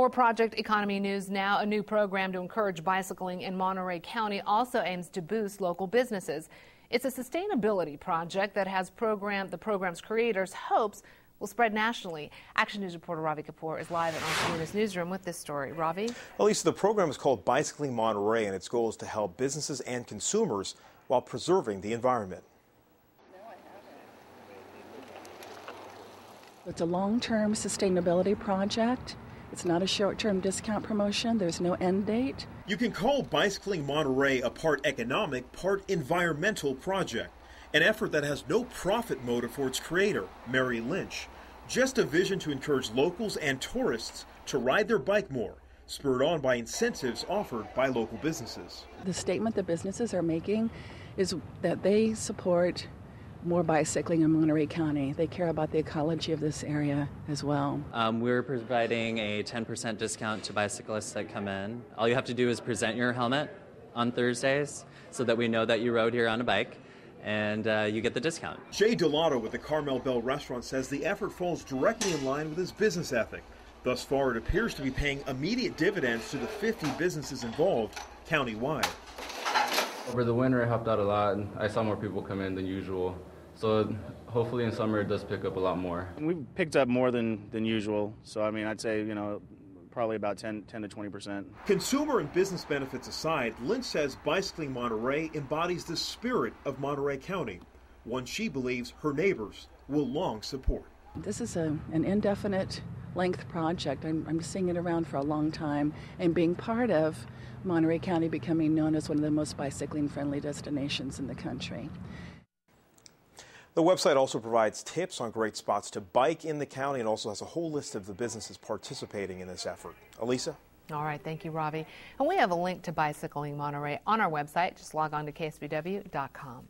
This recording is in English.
More Project Economy news now. A new program to encourage bicycling in Monterey County also aims to boost local businesses. It's a sustainability project that has program the program's creators hopes will spread nationally. Action News reporter Ravi Kapoor is live at Once Newsroom with this story. Ravi? Lisa, the program is called Bicycling Monterey, and its goal is to help businesses and consumers while preserving the environment. It's a long-term sustainability project. It's not a short-term discount promotion. There's no end date. You can call Bicycling Monterey a part economic, part environmental project, an effort that has no profit motive for its creator, Mari Lynch. Just a vision to encourage locals and tourists to ride their bike more, spurred on by incentives offered by local businesses. The statement the businesses are making is that they support more bicycling in Monterey County. They care about the ecology of this area as well. Um, we're providing a 10% discount to bicyclists that come in. All you have to do is present your helmet on Thursdays so that we know that you rode here on a bike and uh, you get the discount. Jay Delato with the Carmel Belle restaurant says the effort falls directly in line with his business ethic. Thus far, it appears to be paying immediate dividends to the 50 businesses involved countywide. Over the winter, it helped out a lot. I saw more people come in than usual. So hopefully in summer it does pick up a lot more. We've picked up more than, than usual. So I mean, I'd say, you know, probably about 10, 10 to 20 percent. Consumer and business benefits aside, Lynch says Bicycling Monterey embodies the spirit of Monterey County, one she believes her neighbors will long support. This is a, an indefinite length project. I'm, I'm seeing it around for a long time and being part of Monterey County becoming known as one of the most bicycling friendly destinations in the country. The website also provides tips on great spots to bike in the county and also has a whole list of the businesses participating in this effort. Elisa? All right, thank you, Ravi. And we have a link to Bicycling Monterey on our website. Just log on to ksbw.com.